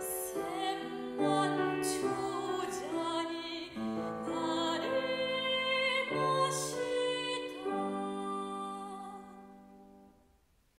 Send one, two.